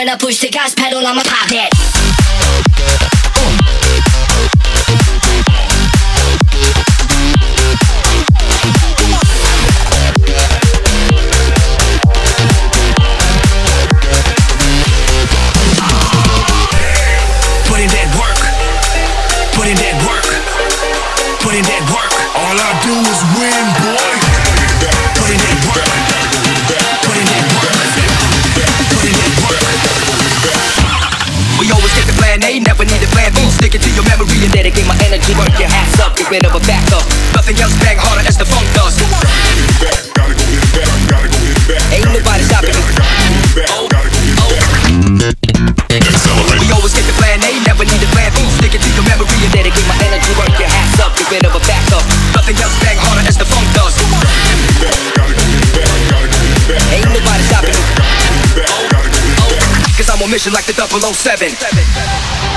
When I push the gas pedal, I'ma pop it. Put in that work. Put in that work. Put in that work. All I do is win, get the plan A, never need a plan B. Stick it to your memory and dedicate my energy. Work your ass up, get rid of a backup. Nothing else bang harder as the funk does. Gotta go hit it back. Gotta go it back. Ain't nobody stopping me. Gotta go oh, oh. I'm on mission like the 007.